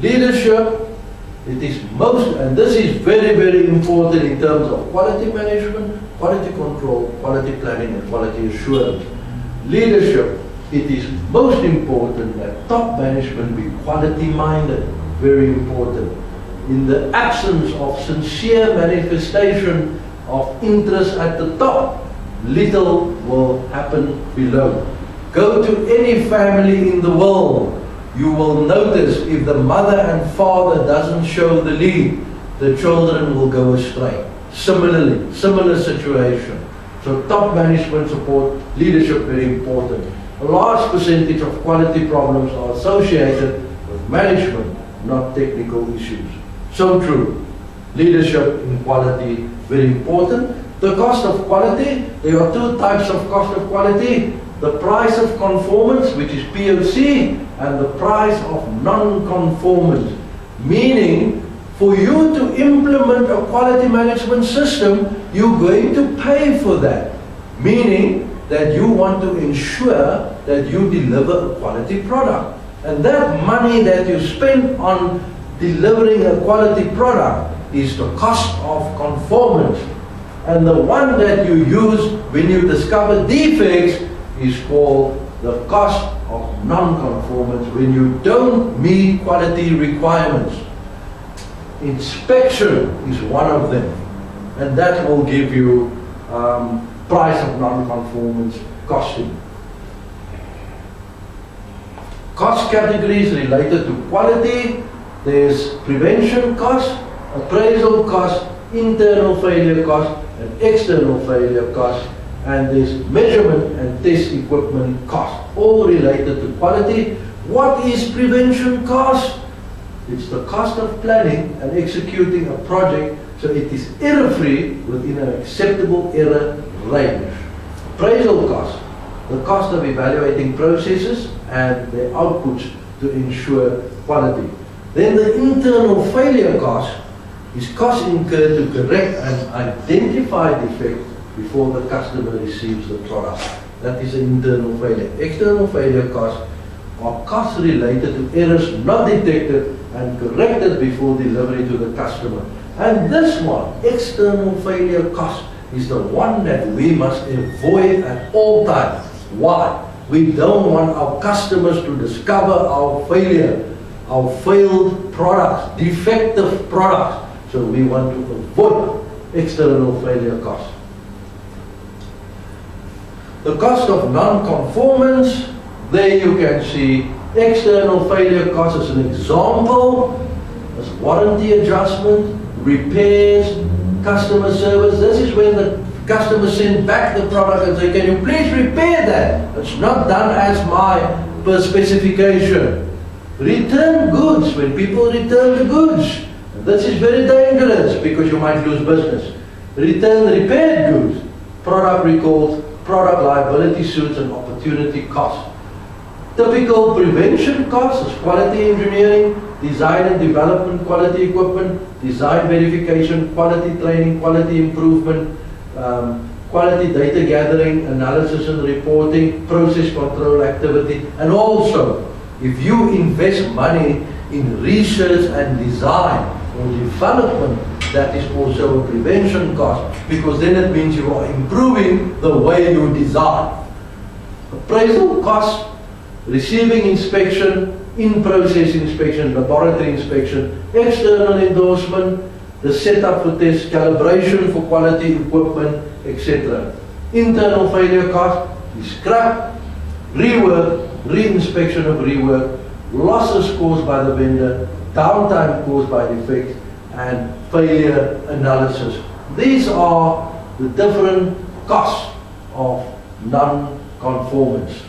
Leadership, it is most, and this is very, very important in terms of quality management, quality control, quality planning, and quality assurance. Leadership, it is most important that top management be quality minded, very important. In the absence of sincere manifestation of interest at the top, little will happen below. Go to any family in the world, you will notice if the mother and father doesn't show the lead, the children will go astray. Similarly, similar situation. So top management support, leadership very important. A large percentage of quality problems are associated with management, not technical issues. So true. Leadership in quality, very important. The cost of quality, there are two types of cost of quality. The price of conformance, which is POC, and the price of non-conformance. Meaning, for you to implement a quality management system, you're going to pay for that. Meaning that you want to ensure that you deliver a quality product. And that money that you spend on delivering a quality product is the cost of conformance. And the one that you use when you discover defects is called the cost of non-conformance when you don't meet quality requirements. Inspection is one of them. And that will give you um, price of non-conformance costing. Cost categories related to quality, there's prevention cost, appraisal cost, internal failure cost, and external failure cost, and this measurement and test equipment cost, all related to quality. What is prevention cost? It's the cost of planning and executing a project so it is error-free within an acceptable error range. Appraisal cost, the cost of evaluating processes and their outputs to ensure quality. Then the internal failure cost is cost incurred to correct and identify defects before the customer receives the product. That is an internal failure. External failure costs are costs related to errors not detected and corrected before delivery to the customer. And this one, external failure cost, is the one that we must avoid at all times. Why? We don't want our customers to discover our failure, our failed products, defective products. So we want to avoid external failure costs. The cost of non-conformance, there you can see external failure cost as an example, as warranty adjustment, repairs, customer service. This is when the customer sends back the product and say, can you please repair that? It's not done as my per specification. Return goods, when people return the goods. This is very dangerous because you might lose business. Return repaired goods, product recalls, product liability suits and opportunity costs. Typical prevention costs is quality engineering, design and development, quality equipment, design verification, quality training, quality improvement, um, quality data gathering, analysis and reporting, process control activity, and also if you invest money in research and design or development, that is also a prevention cost because then it means you are improving the way you design. Appraisal cost, receiving inspection, in-process inspection, laboratory inspection, external endorsement, the setup for test, calibration for quality equipment, etc. Internal failure cost is scrap, rework, re-inspection of rework, losses caused by the vendor, downtime caused by defects, and failure analysis. These are the different costs of non-conformance.